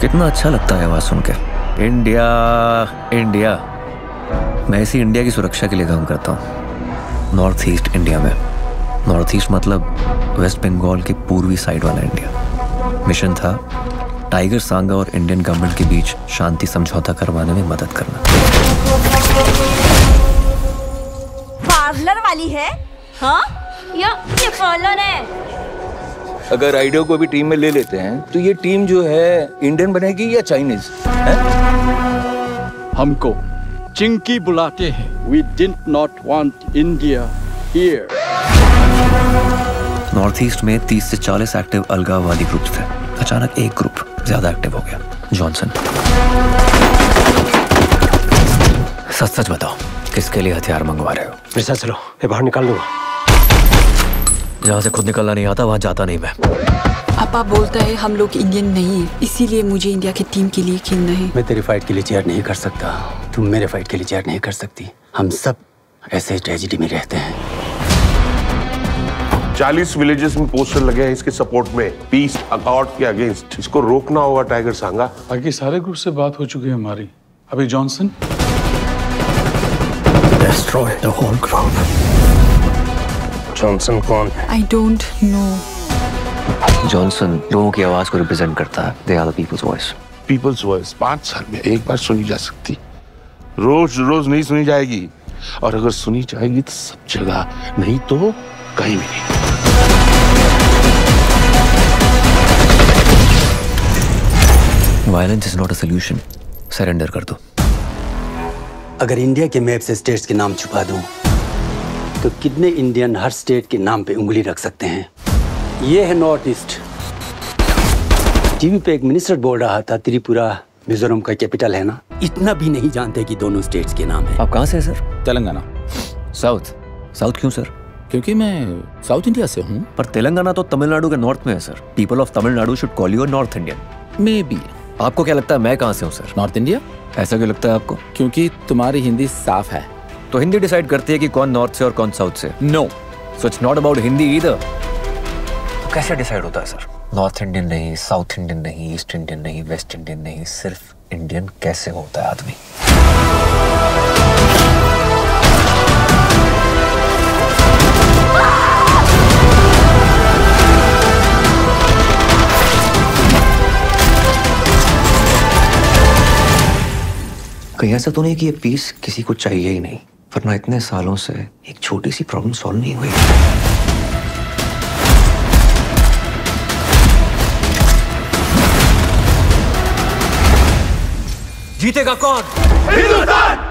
कितना अच्छा लगता है आवाज़ सुन के इंडिया इंडिया। मैं इसी इंडिया की सुरक्षा के लिए काम करता हूँ। नॉर्थ ईस्ट इंडिया में। नॉर्थ ईस्ट मतलब वेस्ट बंगाल के पूर्वी साइड वाला इंडिया मिशन था टाइगर सांगा और इंडियन गवर्नमेंट के बीच शांति समझौता करवाने में मदद करना। पार्लर वाली है? हाँ? या ये पार्लर है। अगर आइडिया को भी टीम में ले लेते हैं तो ये टीम जो है इंडियन बनेगी या चाइनीज़? हमको चिंकी बुलाते हैं। We did not want India here north east में 30 से 40 एक्टिव अलगाववादी ग्रुप्स थे। अचानक एक ग्रुप ज़्यादा एक्टिव हो गया। जॉनसन सच सच बताओ किसके लिए हथियार मंगवा रहे हो? मेरे साथ चलो मैं बाहर निकाल दूँगा। जहाँ से खुद निकलना नहीं आता वहाँ जाता नहीं मैं। पापा बोलता है हम लोग इंडियन नहीं है इसीलिए मुझे इंडिया की टीम के लिए खेलना है। मैं तेरी फाइट के लिए चेयर नहीं कर सकता। तुम मेरे फाइट के लिए चेयर नहीं कर सकती। हम सब ऐसे ट्रेजिडी में रहते हैं। चालीस विलेजेस में पोस्टर लगे हैं इसके सपोर्ट में। पीस अकॉर्ड के अगेंस्ट इसको रोकना होगा टाइगर सांगा बाकी सारे ग्रुप से बात हो चुकी है हमारी। अभी Johnson Destroy the whole group. Johnson कौन आई डोंट नो जॉनसन लोगों की आवाज़ को रिप्रेजेंट करता है they are the people's voice people's voice पाँच साल में एक बार सुनी जा सकती। रोज रोज नहीं सुनी जाएगी। और अगर सुनी जाएगी तो सब जगह नहीं तो कहीं भी नहीं। Violence is not a solution surrender कर दो। अगर इंडिया के मैप से स्टेट्स के नाम छुपा दूँ तो कितने इंडियन हर स्टेट के नाम पे उंगली रख सकते हैं? ये है नॉर्थ ईस्ट टीवी पे एक मिनिस्टर बोल रहा था त्रिपुरा मिजोरम का कैपिटल है ना? इतना भी नहीं जानते कि दोनों स्टेट्स के नाम है। आप कहाँ से हैं सर तेलंगाना। साउथ साउथ क्यों सर क्योंकि मैं साउथ इंडिया से हूँ। पर तेलंगाना तो तमिलनाडु के नॉर्थ में है sir people of Tamil Nadu should call you north Indian maybe आपको क्या लगता है मैं कहाँ से हूँ सर नॉर्थ इंडिया ऐसा क्यों लगता है आपको? क्योंकि तुम्हारी हिंदी साफ़ है। तो हिंदी डिसाइड करती है कि कौन नॉर्थ से और कौन साउथ से। No so it's not about Hindi either तो कैसे डिसाइड होता है सर? नॉर्थ इंडियन नहीं साउथ इंडियन नहीं ईस्ट इंडियन नहीं वेस्ट इंडियन नहीं सिर्फ़ इंडियन कैसे होता है आदमी? कहीं ऐसा तो नहीं कि ये पीस किसी को चाहिए ही नहीं। वरना इतने सालों से एक छोटी सी प्रॉब्लम सॉल्व नहीं हुई। जीतेगा कौन? हिंदुस्तान!